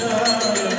Navidad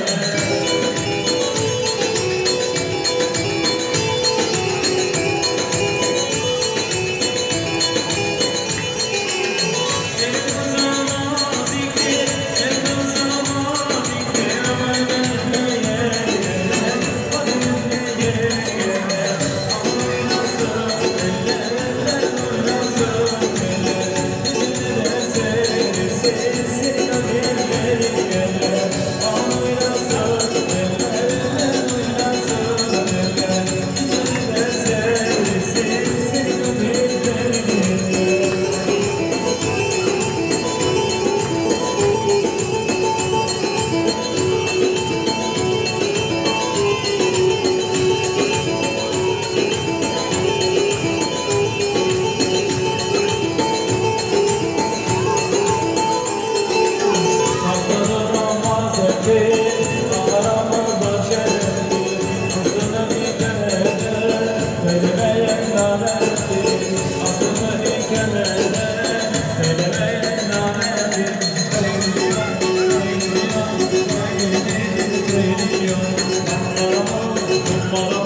tomorrow.